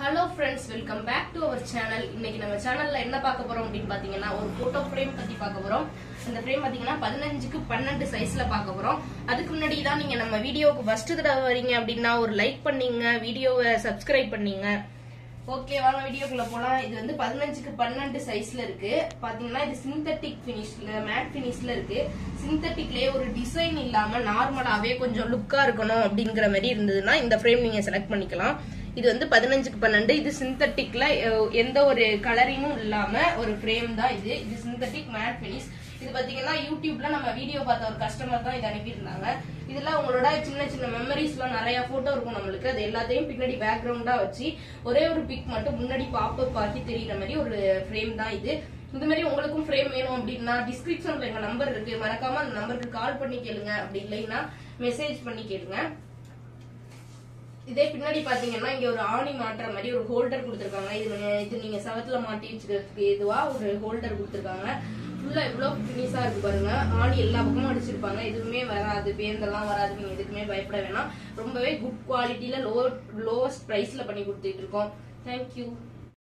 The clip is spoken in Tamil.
Hello friends welcome back to our channel இன்னைக்கு நம்ம சேனல்ல என்ன பார்க்க போறோம் அப்படின்னு பாத்தீங்கன்னா ஒரு போட்டோ ஃப்ரேம் பத்தி பார்க்க போறோம். அந்த ஃப்ரேம் பாத்தீங்கன்னா பதினஞ்சுக்கு பன்னெண்டு சைஸ்ல பார்க்க போறோம். அதுக்கு முன்னாடி தான் நீங்க நம்ம வீடியோவுக்கு ஃபர்ஸ்ட் தடவை வரீங்க அப்படின்னா ஒரு லைக் பண்ணீங்க வீடியோவை சப்ஸ்கிரைப் பண்ணீங்க. ஓகே வாங்க வீடியோக்குள்ள போலாம். இது வந்து பதினஞ்சுக்கு பன்னெண்டு சைஸ்ல இருக்கு. பாத்தீங்கன்னா இது சிந்தட்டிக் பினிஷ்ல மேட் பினிஷ்ல இருக்கு. சிந்தட்டிக்லயே ஒரு டிசைன் இல்லாம நார்மலாவே கொஞ்சம் லுக்கா இருக்கணும் அப்படிங்கிற மாதிரி இருந்ததுன்னா இந்த ஃப்ரேம் நீங்க செலக்ட் பண்ணிக்கலாம். இது வந்து பதினஞ்சுக்கு பன்னெண்டு. இது சிந்தட்டிக்ல எந்த ஒரு கலரிங்கும் இல்லாம ஒரு ஃப்ரேம் தான் இது. இது சிந்தட்டிக் மேட் பினிஷ் இது பாத்தீங்கன்னா யூடியூப்ல நம்ம வீடியோ பார்த்த ஒரு கஸ்டமர் தான் இது அனுப்பியிருந்தாங்க. இதுல உங்களோட சின்ன சின்ன மெமரிஸ் எல்லாம் நிறைய போட்டோ இருக்கும் நம்மளுக்கு. அது எல்லாத்தையும் பின்னாடி பேக்ரவுண்டா வச்சு ஒரே ஒரு பிக் மட்டும் முன்னாடி பாப்பப் ஆக்கி தெரியுற மாதிரி ஒரு ஃப்ரேம் தான் இது. இந்த மாதிரி உங்களுக்கும் ஃப்ரேம் வேணும் அப்படின்னா டிஸ்கிரிப்ஷன்ல எங்க நம்பர் இருக்கு. மறக்காம அந்த நம்பருக்கு கால் பண்ணி கேளுங்க. அப்படி இல்லைன்னா மெசேஜ் பண்ணி கேளுங்க. இதே பின்னாடி பாத்தீங்கன்னா இங்க ஒரு ஆணி மாட்டுற மாதிரி ஒரு ஹோல்டர் கொடுத்துருக்காங்க. இது இது நீங்க செவத்துல மாட்டி வச்சுக்கிறதுக்கு இதுவா ஒரு ஹோல்டர் கொடுத்துருக்காங்க. ஃபுல்லா இவ்வளவு பினிஷா இருக்கு பாருங்க. ஆணி எல்லா பக்கமும் அடிச்சிருப்பாங்க. எதுவுமே வராது. பேருந்தெல்லாம் வராது. நீங்க எதுக்குமே பயப்பட வேணாம். ரொம்பவே குட் குவாலிட்டியில லோ லோவஸ்ட் ப்ரைஸ்ல பண்ணி கொடுத்துட்டு இருக்கோம். தேங்க்யூ